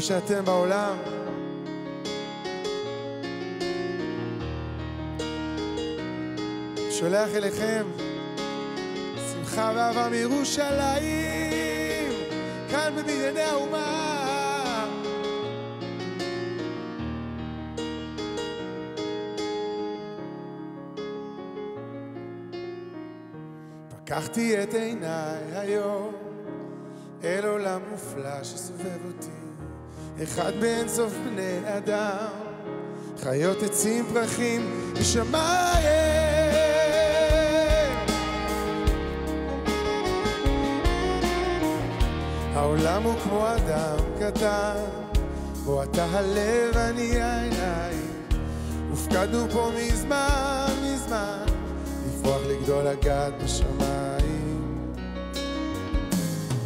שאתם בעולם. שולח אליכם שמחה ואהבה מירושלים, כאן בבנייני האומה. פקחתי את עיניי היום אל עולם מופלא שסובב אותי, אחד באינסוף בני אדם, חיות עצים פרחים משמיים. העולם הוא כמו אדם קטן, בו אתה הלב, אני העיניים. הופקדנו פה מזמן, מזמן, לפרוח לגדול לגעת בשמיים.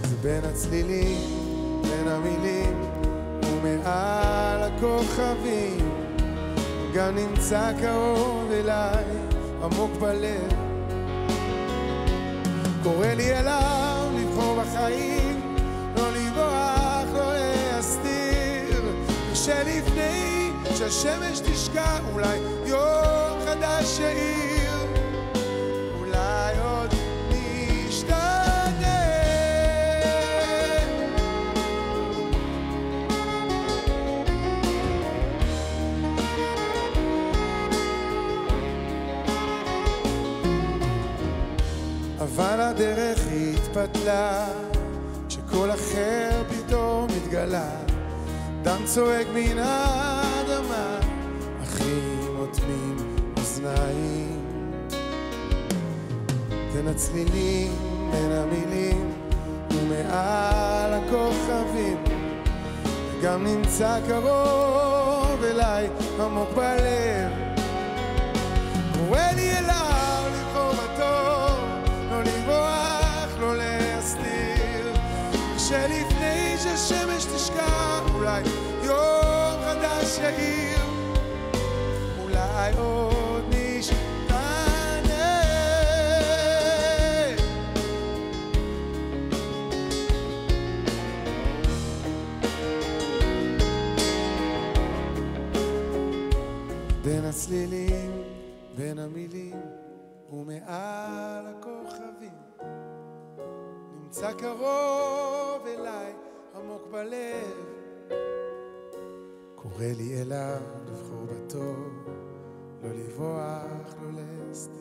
זה בין הצלילים, בין המילים, ומעל הכוכבים, גם נמצא קרוב אליי, עמוק בלב. קורא לי אליו לבחור בחיים, לא לברוח, לא להסתיר, ושלפני שהשמש תשקע, אולי יום חדש יאיר, אולי עוד נשתנה. התפתלה, כשכל אחר פתאום התגלה. דם צועק מן האדמה, אחים אוטמים אוזניים. בין הצלילים, בין המילים, ומעל הכוכבים, גם נמצא קרוב אליי, עמוק בלב. קורא לי אליו אולי יום חדש יאיר, אולי עוד נשתנה. בין הצלילים, בין המילים, ומעל הכוכבים, נמצא קרוב אליי, עמוק בלב. קורא לי אליו לבחור בטוב, לא לברוח, לא להסתיר.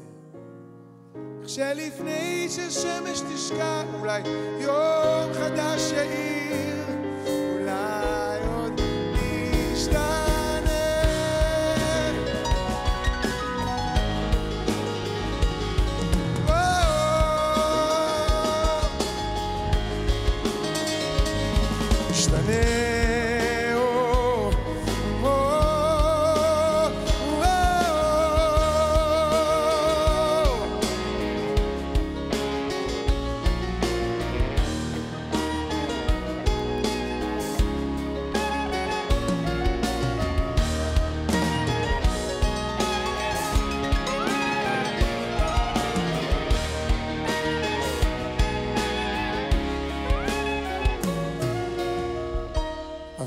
אך שלפני ששמש תשקע, אולי יום חדש יאיר,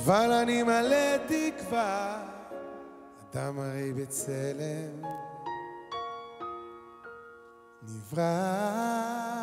אבל אני מלא תקווה, אדם הרי בצלם נברא.